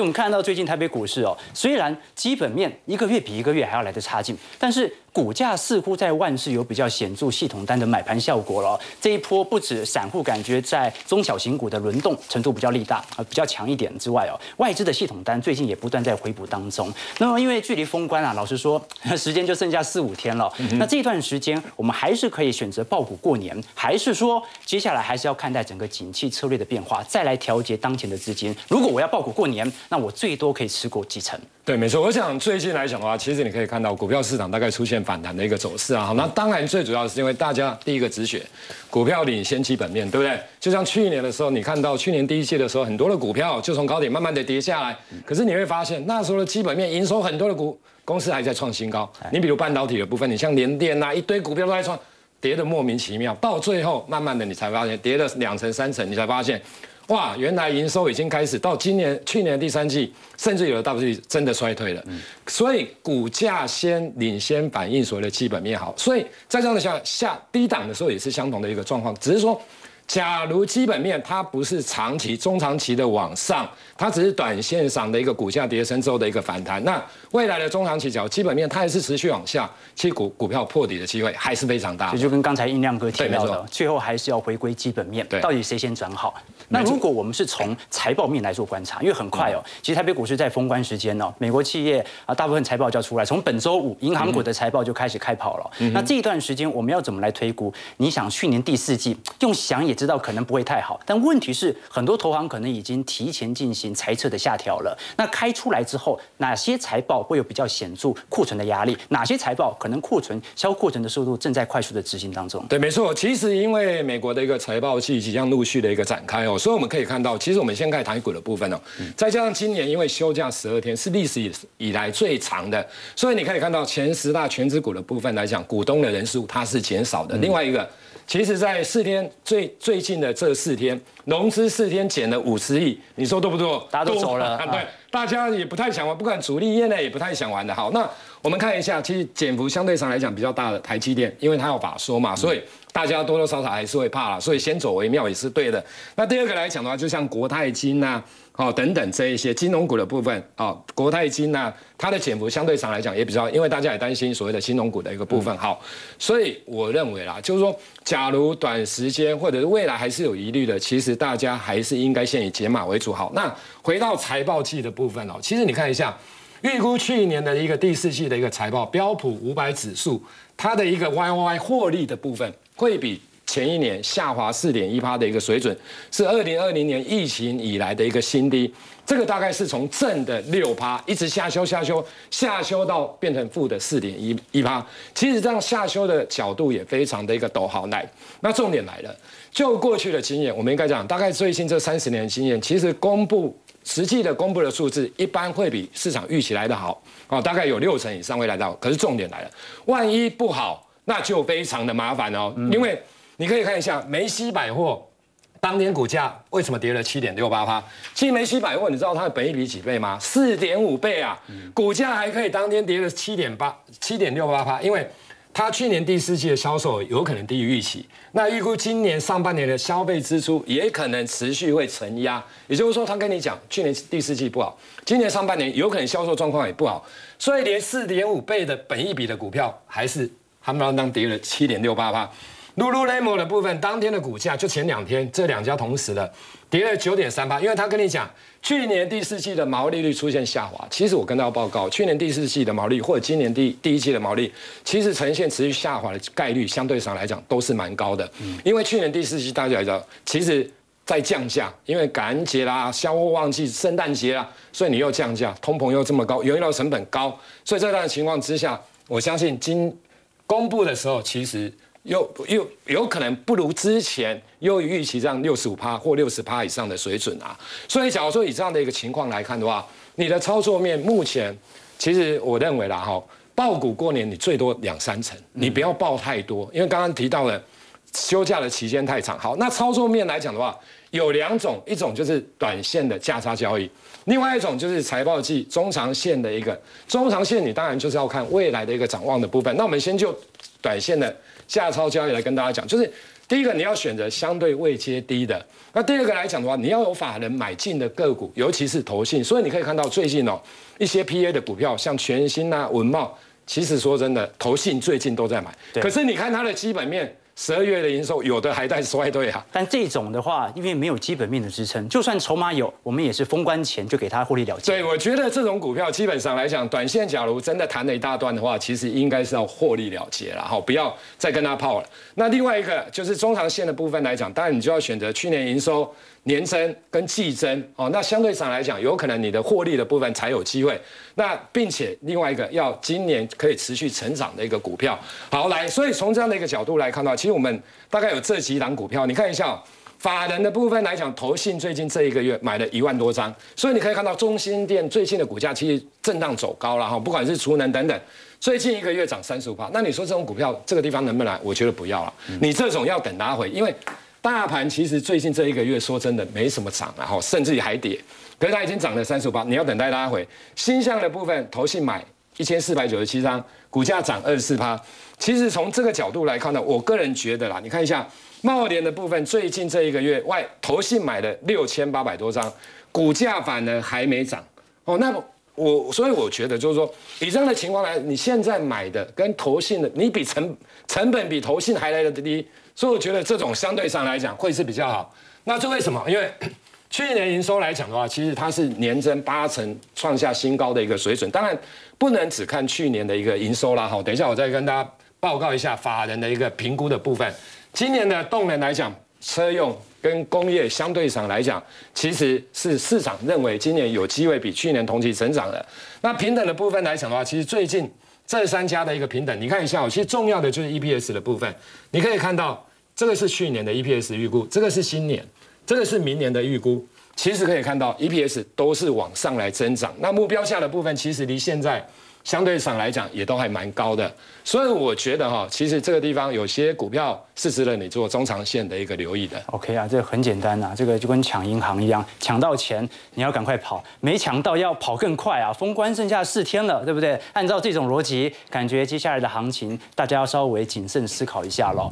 我们看到最近台北股市哦，虽然基本面一个月比一个月还要来的差劲，但是股价似乎在万事有比较显著系统单的买盘效果了。这一波不止散户感觉在中小型股的轮动程度比较力大啊，比较强一点之外哦，外资的系统单最近也不断在回补当中。那么因为距离封关啊，老实说 时间就剩下四五天了。那这段时间我们还是可以选择爆股过年，还是说接下来还是要看待整个景气策略的变化，再来调节当前的资金。如果我要爆股过年，那我最多可以持股几成？对，没错。我想最近来讲的话，其实你可以看到股票市场大概出现反弹的一个走势啊。好，那当然最主要是因为大家第一个止血，股票领先基本面，对不对？就像去年的时候，你看到去年第一季的时候，很多的股票就从高点慢慢的跌下来，可是你会发现那时候的基本面营收很多的股公司还在创新高。你比如半导体的部分，你像联电呐，一堆股票都在创，跌的莫名其妙，到最后慢慢的你才发现跌了两成三成，你才发现。哇，原来营收已经开始到今年、去年第三季，甚至有的大部分真的衰退了。所以股价先领先反映所谓的基本面好，所以在这样的下下低档的时候也是相同的一个状况，只是说。假如基本面它不是长期、中长期的往上，它只是短线上的一个股价跌升之后的一个反弹，那未来的中长期角基本面它还是持续往下，其实股股票破底的机会还是非常大。也就跟刚才音亮哥提到的，最后还是要回归基本面，到底谁先转好？那如果我们是从财报面来做观察，因为很快哦，其实台北股市在封关时间哦，美国企业啊大部分财报就要出来，从本周五银行股的财报就开始开跑了。那这一段时间我们要怎么来推估？你想去年第四季用想也知道可能不会太好，但问题是很多投行可能已经提前进行财测的下调了。那开出来之后，哪些财报会有比较显著库存的压力？哪些财报可能库存销库存的速度正在快速的执行当中？对，没错。其实因为美国的一个财报季即将陆续的一个展开哦，所以我们可以看到，其实我们先看台股的部分哦，再加上今年因为休假十二天是历史以来最长的，所以你可以看到前十大全职股的部分来讲，股东的人数它是减少的。另外一个。其实，在四天最最近的这四天，融资四天减了五十亿，你说多不多？大家都走了，对，大家也不太想玩，不管主力业内也不太想玩的。好，那我们看一下，其实减幅相对上来讲比较大的台积电，因为它要法说嘛，所以大家多多少少还是会怕了，所以先走为妙也是对的。那第二个来讲的话，就像国泰金呐。哦，等等这一些金融股的部分，哦，国泰金呐，它的减幅相对上来讲也比较，因为大家也担心所谓的金融股的一个部分，好，所以我认为啦，就是说，假如短时间或者是未来还是有疑虑的，其实大家还是应该先以解码为主。好，那回到财报季的部分哦，其实你看一下，预估去年的一个第四季的一个财报，标普五百指数它的一个 Y Y 获利的部分会比。前一年下滑四点一趴的一个水准，是二零二零年疫情以来的一个新低。这个大概是从正的六趴一直下修下修下修到变成负的四点一一趴。其实这样下修的角度也非常的一个陡好耐。那重点来了，就过去的经验，我们应该讲，大概最近这三十年的经验，其实公布实际的公布的数字，一般会比市场预期来的好哦，大概有六成以上会来到。可是重点来了，万一不好，那就非常的麻烦哦，因为。你可以看一下梅西百货当天股价为什么跌了七点六八趴？其实梅西百货你知道它的本益比几倍吗？四点五倍啊！股价还可以当天跌了七点八七点六八趴，因为他去年第四季的销售有可能低于预期，那预估今年上半年的消费支出也可能持续会承压，也就是说，他跟你讲去年第四季不好，今年上半年有可能销售状况也不好，所以连四点五倍的本益比的股票还是他们当跌了七点六八八。Lululemon 的部分，当天的股价就前两天这两家同时的跌了九点三八，因为他跟你讲，去年第四季的毛利率出现下滑。其实我跟大家报告，去年第四季的毛利或者今年第第一季的毛利，其实呈现持续下滑的概率，相对上来讲都是蛮高的。因为去年第四季大家也知道，其实在降价，因为感恩节啦、销货旺季、圣诞节啦，所以你又降价，通膨又这么高，原料成本高，所以在这样的情况之下，我相信今公布的时候，其实。又又有可能不如之前优于预期这样六十五趴或六十趴以上的水准啊，所以假如说以这样的一个情况来看的话，你的操作面目前其实我认为啦哈，爆股过年你最多两三成，你不要爆太多，因为刚刚提到了休假的期间太长。好，那操作面来讲的话，有两种，一种就是短线的价差交易，另外一种就是财报季中长线的一个中长线，你当然就是要看未来的一个展望的部分。那我们先就短线的。价超交易来跟大家讲，就是第一个你要选择相对位阶低的，那第二个来讲的话，你要有法人买进的个股，尤其是投信。所以你可以看到最近哦，一些 PA 的股票，像全新啊、文茂，其实说真的，投信最近都在买。可是你看它的基本面。十二月的营收有的还在衰退啊，但这种的话，因为没有基本面的支撑，就算筹码有，我们也是封关前就给它获利了结。对，我觉得这种股票基本上来讲，短线假如真的谈了一大段的话，其实应该是要获利了结了哈，不要再跟它泡了。那另外一个就是中长线的部分来讲，当然你就要选择去年营收。年增跟季增哦，那相对上来讲，有可能你的获利的部分才有机会。那并且另外一个要今年可以持续成长的一个股票。好，来，所以从这样的一个角度来看到，其实我们大概有这几档股票，你看一下法人的部分来讲，投信最近这一个月买了一万多张，所以你可以看到中心店最近的股价其实震荡走高了哈，不管是储能等等，最近一个月涨三十五趴。那你说这种股票这个地方能不能来？我觉得不要了，你这种要等拉回，因为。大盘其实最近这一个月说真的没什么涨，然后甚至于还跌，可是它已经涨了三十八，你要等待拉回。新向的部分，投信买一千四百九十七张，股价涨二十四趴。其实从这个角度来看呢，我个人觉得啦，你看一下茂联的部分，最近这一个月外投信买了六千八百多张，股价反而还没涨哦。那我所以我觉得就是说，以这样的情况来，你现在买的跟投信的，你比成成本比投信还来的低。所以我觉得这种相对上来讲会是比较好。那这为什么？因为去年营收来讲的话，其实它是年增八成，创下新高的一个水准。当然不能只看去年的一个营收啦。好，等一下我再跟大家报告一下法人的一个评估的部分。今年的动能来讲，车用跟工业相对上来讲，其实是市场认为今年有机会比去年同期成长的。那平等的部分来讲的话，其实最近这三家的一个平等，你看一下，其实重要的就是 EPS 的部分，你可以看到。这个是去年的 EPS 预估，这个是新年，这个是明年的预估。其实可以看到 EPS 都是往上来增长。那目标下的部分，其实离现在。相对上来讲，也都还蛮高的，所以我觉得哈，其实这个地方有些股票是值得你做中长线的一个留意的。OK 啊，这个很简单呐，这个就跟抢银行一样，抢到钱你要赶快跑，没抢到要跑更快啊！封关剩下四天了，对不对？按照这种逻辑，感觉接下来的行情大家要稍微谨慎思考一下喽。